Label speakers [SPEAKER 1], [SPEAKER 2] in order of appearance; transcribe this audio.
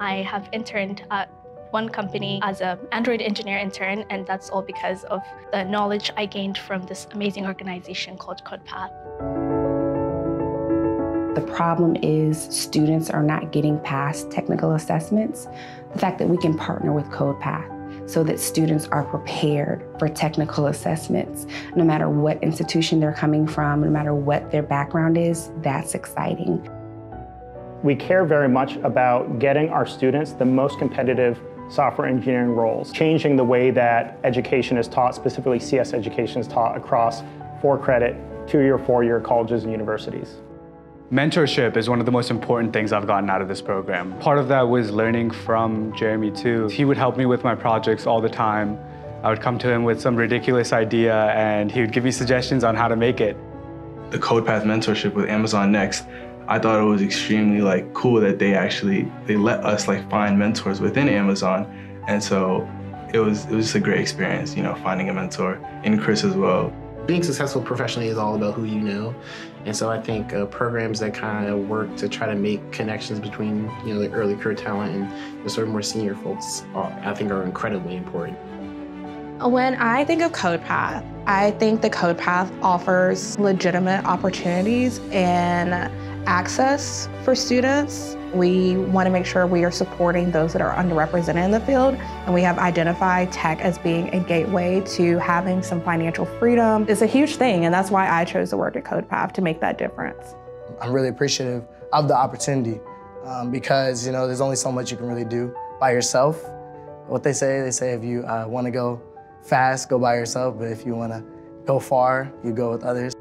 [SPEAKER 1] I have interned at one company as an Android engineer intern, and that's all because of the knowledge I gained from this amazing organization called CodePath.
[SPEAKER 2] The problem is students are not getting past technical assessments. The fact that we can partner with CodePath so that students are prepared for technical assessments, no matter what institution they're coming from, no matter what their background is, that's exciting.
[SPEAKER 3] We care very much about getting our students the most competitive software engineering roles, changing the way that education is taught, specifically CS education is taught across four credit, two-year, four-year colleges and universities.
[SPEAKER 4] Mentorship is one of the most important things I've gotten out of this program. Part of that was learning from Jeremy too. He would help me with my projects all the time. I would come to him with some ridiculous idea and he would give me suggestions on how to make it.
[SPEAKER 5] The CodePath mentorship with Amazon Next I thought it was extremely like cool that they actually they let us like find mentors within Amazon, and so it was it was just a great experience, you know, finding a mentor in Chris as well.
[SPEAKER 6] Being successful professionally is all about who you know, and so I think uh, programs that kind of work to try to make connections between you know the early career talent and the sort of more senior folks, are, I think, are incredibly important.
[SPEAKER 7] When I think of CodePath, I think the CodePath offers legitimate opportunities and access for students. We want to make sure we are supporting those that are underrepresented in the field, and we have identified tech as being a gateway to having some financial freedom. It's a huge thing, and that's why I chose to work at CodePath to make that difference.
[SPEAKER 8] I'm really appreciative of the opportunity um, because, you know, there's only so much you can really do by yourself. What they say, they say if you uh, want to go fast, go by yourself, but if you want to go far, you go with others.